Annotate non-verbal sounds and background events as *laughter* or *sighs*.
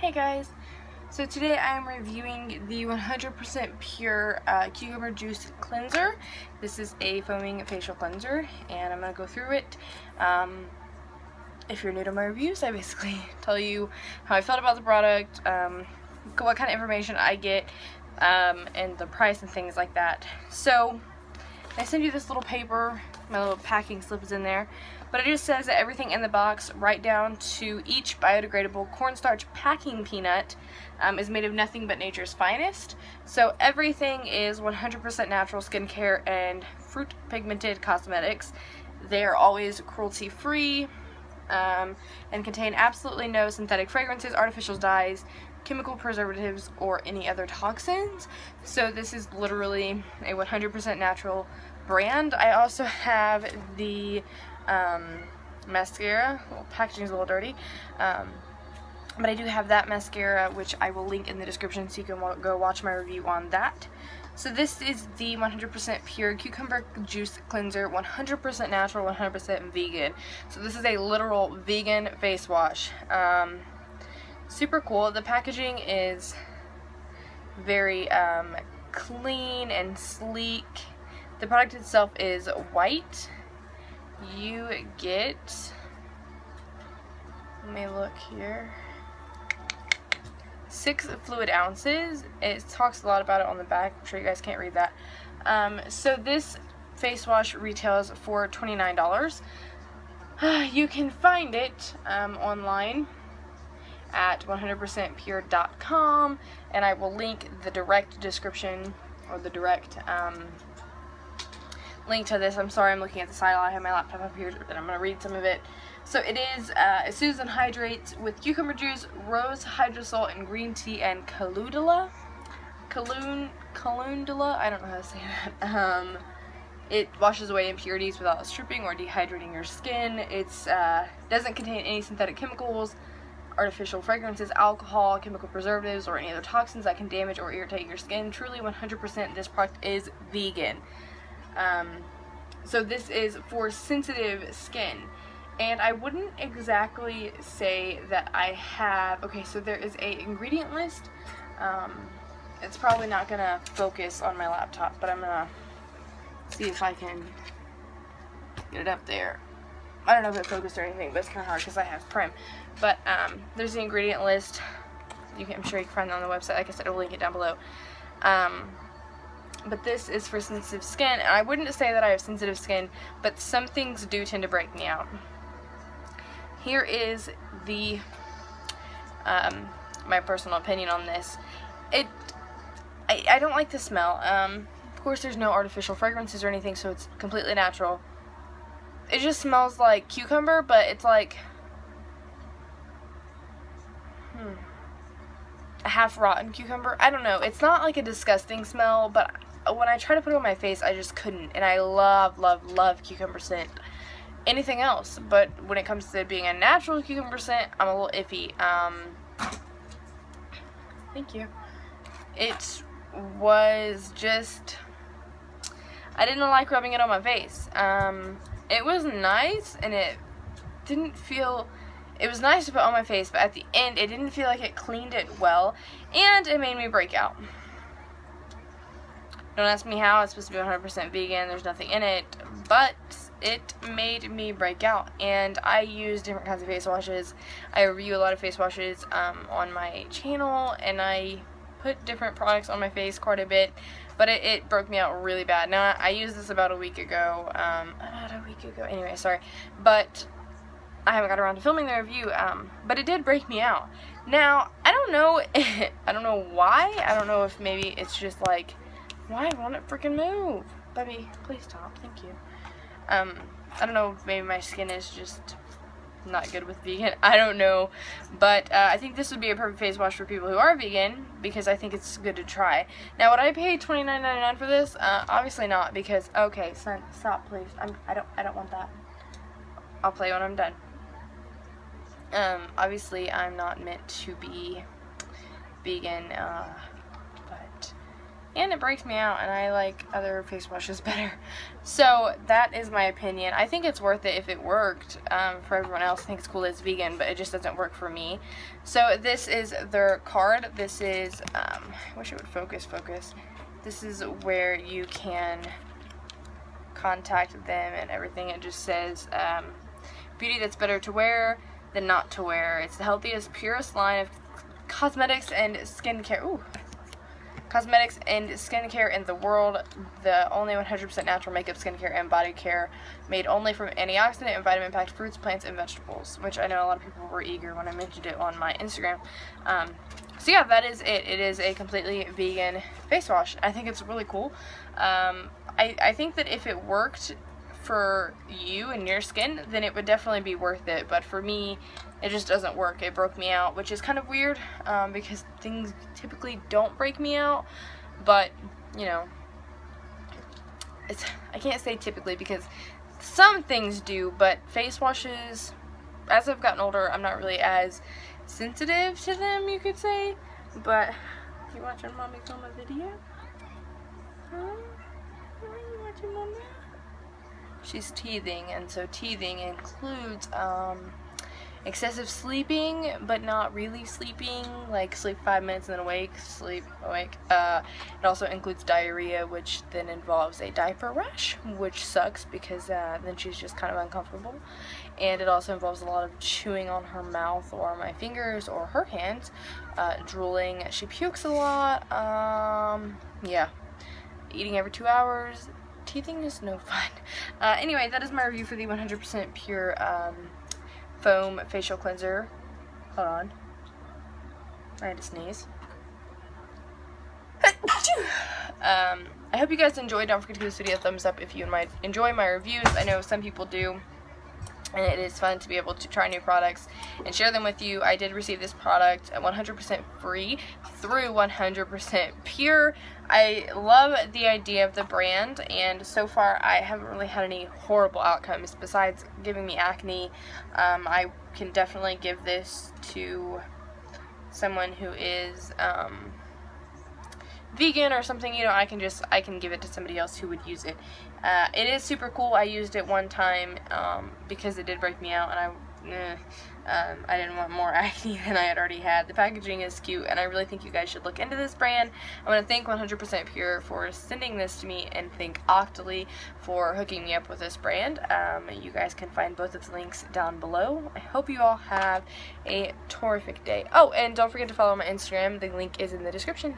Hey guys! So today I am reviewing the 100% pure uh, cucumber juice cleanser. This is a foaming facial cleanser and I'm going to go through it. Um, if you're new to my reviews, I basically *laughs* tell you how I felt about the product, um, what kind of information I get, um, and the price and things like that. So I send you this little paper, my little packing slip is in there, but it just says that everything in the box, right down to each biodegradable cornstarch packing peanut, um, is made of nothing but nature's finest. So everything is 100% natural skincare and fruit pigmented cosmetics. They are always cruelty free um, and contain absolutely no synthetic fragrances, artificial dyes, chemical preservatives, or any other toxins. So this is literally a 100% natural brand. I also have the um, mascara. Well, packaging is a little dirty. Um, but I do have that mascara, which I will link in the description so you can go watch my review on that. So this is the 100% pure cucumber juice cleanser, 100% natural, 100% vegan. So this is a literal vegan face wash. Um, super cool. The packaging is very um, clean and sleek. The product itself is white you get, let me look here, six fluid ounces. It talks a lot about it on the back. I'm sure you guys can't read that. Um, so this face wash retails for $29. *sighs* You can find it um, online at 100percentpure.com and I will link the direct description or the direct um, link to this. I'm sorry, I'm looking at the side. I have my laptop up here, and I'm going to read some of it. So it is, uh, and hydrates with cucumber juice, rose hydrosol, and green tea, and calendula. Calun, calendula? I don't know how to say that. *laughs* Um, it washes away impurities without stripping or dehydrating your skin. It uh, doesn't contain any synthetic chemicals, artificial fragrances, alcohol, chemical preservatives, or any other toxins that can damage or irritate your skin. Truly 100% this product is vegan. Um, so this is for sensitive skin. And I wouldn't exactly say that I have, okay, so there is a ingredient list. Um, it's probably not to focus on my laptop, but I'm to see if I can get it up there. I don't know if it focused or anything, but it's kind of hard because I have Prim. But um, there's the ingredient list. You can, I'm sure you can find it on the website. Like I said, I'll link it down below. Um, but this is for sensitive skin. And I wouldn't say that I have sensitive skin, but some things do tend to break me out. Here is the um, my personal opinion on this. It I, I don't like the smell. Um, of course, there's no artificial fragrances or anything, so it's completely natural. It just smells like cucumber, but it's like hmm, a half rotten cucumber. I don't know. It's not like a disgusting smell, but when I tried to put it on my face, I just couldn't. And I love, love, love cucumber scent. Anything else, but when it comes to being a natural cucumber scent, I'm a little iffy. Um, thank you. It was just, I didn't like rubbing it on my face. Um, it was nice, and it didn't feel, it was nice to put on my face, but at the end, it didn't feel like it cleaned it well, and it made me break out. Don't ask me how, it's supposed to be 100% vegan, there's nothing in it, but it made me break out. And I use different kinds of face washes. I review a lot of face washes um, on my channel, and I put different products on my face quite a bit, but it, it broke me out really bad. Now, I used this about a week ago, um, about a week ago, anyway, sorry, but I haven't got around to filming the review, um, but it did break me out. Now, I don't know, *laughs* I don't know why, I don't know if maybe it's just like, why won't it freaking move? Baby, please stop. Thank you. Um, I don't know. Maybe my skin is just not good with vegan. *laughs* I don't know. But uh, I think this would be a perfect face wash for people who are vegan because I think it's good to try. Now, would I pay $29.99 for this? Uh, obviously not because, okay, son, stop please. I'm, I don't, I don't want that. I'll play when I'm done. Um, obviously I'm not meant to be vegan, uh, and it breaks me out and I like other face washes *laughs* better. So that is my opinion. I think it's worth it if it worked um, for everyone else. I think it's cool that it's vegan, but it just doesn't work for me. So this is their card. This is, um, I wish it would focus, focus. This is where you can contact them and everything. It just says um, beauty that's better to wear than not to wear. It's the healthiest, purest line of cosmetics and skincare. Ooh, cosmetics and skincare in the world. The only 100% natural makeup, skincare, and body care made only from antioxidant and vitamin packed fruits, plants, and vegetables. Which I know a lot of people were eager when I mentioned it on my Instagram. Um, so yeah, that is it. It is a completely vegan face wash. I think it's really cool. Um, I, I think that if it worked for you and your skin, then it would definitely be worth it. But for me, it just doesn't work. It broke me out, which is kind of weird um, because things typically don't break me out. But, you know, it's I can't say typically because some things do, but face washes, as I've gotten older, I'm not really as sensitive to them, you could say. But, you watching mommy film a video? Huh? You watching mommy? She's teething and so teething includes um, excessive sleeping but not really sleeping like sleep five minutes and then awake sleep awake. Uh, it also includes diarrhea which then involves a diaper rash which sucks because uh, then she's just kind of uncomfortable. And it also involves a lot of chewing on her mouth or my fingers or her hands uh, drooling. She pukes a lot um, yeah. Eating every two hours teething is no fun. Uh, anyway, that is my review for the 100% pure um, foam facial cleanser. Hold on. I had to sneeze. *laughs* um, I hope you guys enjoyed. Don't forget to give this video a thumbs up if you might enjoy my reviews. I know some people do and it is fun to be able to try new products and share them with you. I did receive this product 100% free through 100% Pure. I love the idea of the brand and so far I haven't really had any horrible outcomes besides giving me acne. Um, I can definitely give this to someone who is um, vegan or something, you know, I can just, I can give it to somebody else who would use it. Uh, it is super cool. I used it one time um, because it did break me out and I, eh, um, I didn't want more *laughs* acne than I had already had. The packaging is cute and I really think you guys should look into this brand. I want to thank 100% Pure for sending this to me and thank Octoly for hooking me up with this brand. Um, you guys can find both of the links down below. I hope you all have a terrific day. Oh, and don't forget to follow my Instagram. The link is in the description.